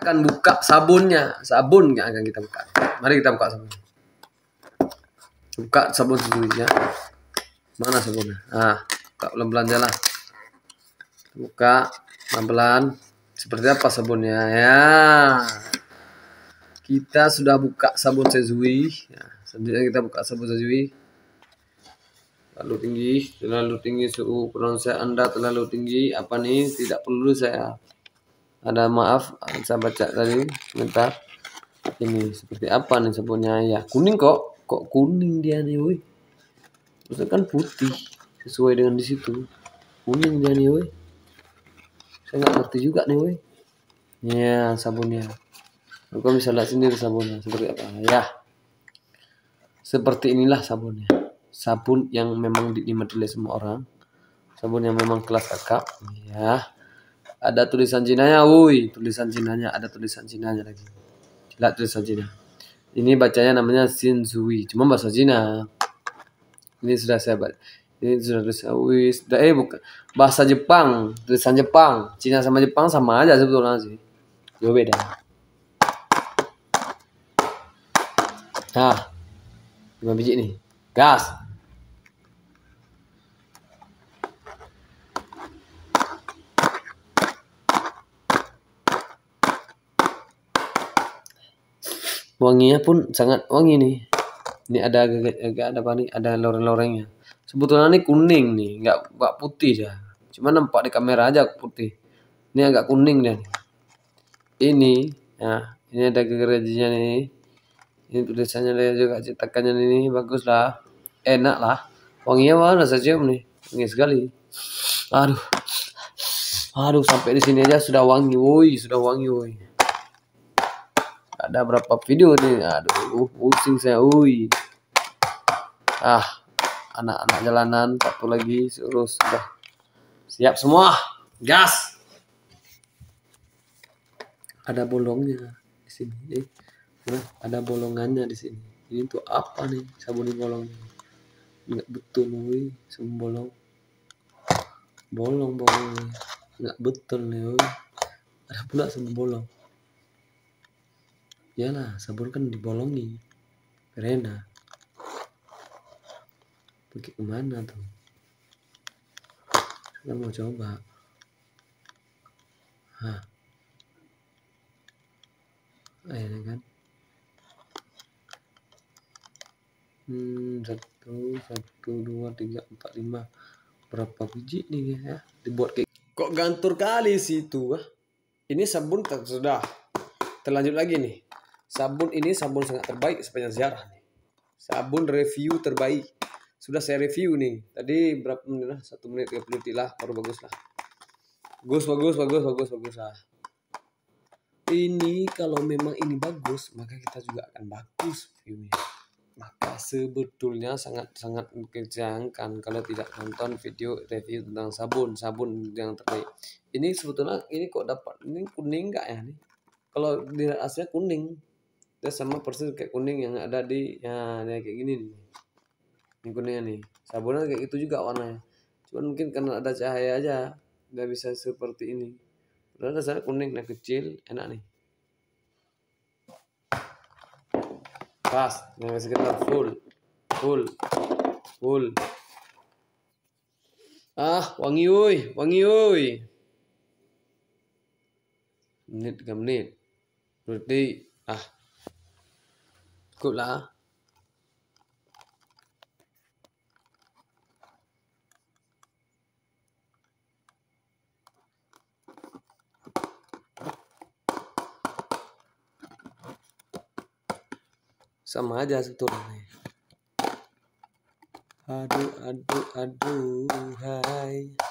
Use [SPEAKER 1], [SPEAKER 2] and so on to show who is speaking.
[SPEAKER 1] akan buka sabunnya. Sabun yang akan kita buka. Mari kita buka sabun. Buka sabun sesungguhnya mana sabunnya? Ah buka pelan-pelan jalan buka pelan-pelan. Seperti apa sabunnya? Ya. Kita sudah buka sabun sezui ya, selanjutnya kita buka sabun sezui terlalu tinggi. Terlalu tinggi suhu. Pronunciasi anda terlalu tinggi. Apa nih? Tidak perlu saya ada maaf saya baca tadi sebentar ini seperti apa nih sabunnya ya kuning kok. Kok kuning dia nih woi? Maksudnya kan putih sesuai dengan di situ. Kuning dia nih woi. Saya nggak ngerti juga nih woi. Ya sabunnya. Aku bisa lihat sendiri sabunnya seperti apa. Ya. Seperti inilah sabunnya. Sabun yang memang dinikmati oleh semua orang. Sabun yang memang kelas kakap. Ya ada tulisan Cina-nya, woi, tulisan Cina-nya, ada tulisan Cina-nya lagi. Lihat tulisan Cina. Ini bacanya namanya Shinzui, cuma bahasa Cina. Ini sudah saya baca. Ini sudah tulisan, woi, sudah eh bukan bahasa Jepang, tulisan Jepang. Cina sama Jepang sama aja sebetulnya sih. Jauh beda. Nah, lima biji nih. Gas. Wanginya pun sangat wangi nih. Ini ada agak, agak ada apa nih? Ada loreng-lorengnya. Sebetulnya ini kuning nih nggak nggak putih dah. Cuma nampak di kamera aja putih. Ini agak kuning dan ini ya ini ada gerejinya nih. Ini tulisannya juga cetakannya ini bagus lah. Enak lah. Wanginya mana cium nih. Wangi sekali. Aduh. Aduh sampai di sini aja sudah wangi woi sudah wangi woi ada berapa video nih? Aduh pusing saya ui. Ah anak-anak jalanan satu lagi suruh sudah siap semua. Gas. Ada bolongnya di sini eh, ada bolongannya di sini. Ini tuh apa nih sabun bolong? Nggak betul nih sabun bolong. Bolong bolong. Nggak betul nih ada pula sabun bolong Iyalah, sabun kan dibolongi. Rena. Pergi ke mana tuh? Kita mau coba. Hah. Ayo kan. Hmm, satu, satu, dua, tiga, empat, lima. Berapa biji nih ya? Dibuat kayak kok gantur kali sih itu ah. Ini sabun tak sudah. Terlanjut lagi nih. Sabun ini sabun sangat terbaik sepanjang sejarah. Sabun review terbaik. Sudah saya review nih. Tadi berapa menit lah? Satu menit 30 detik lah. Baru bagus lah. Bagus, bagus, bagus, bagus, bagus lah. Ini kalau memang ini bagus, maka kita juga akan bagus viewnya. Maka sebetulnya sangat-sangat mengejangan kalau tidak nonton video review tentang sabun, sabun yang terbaik. Ini sebetulnya ini kok dapat ini kuning enggak ya nih? Kalau di aslinya kuning, dia sama persis kayak kuning yang ada di ya kayak gini nih. Ini kuningnya nih. Sabunnya kayak gitu juga warnanya. Cuman mungkin karena ada cahaya aja nggak bisa seperti ini. Padahal dasarnya kuning nah kecil enak nih. Pas yang sekitar full full full. Ah wangi woi wangi woi. Menit tiga menit. Berarti ah Lah. Sama aja sebetulnya. Aduh, aduh, aduh, hai.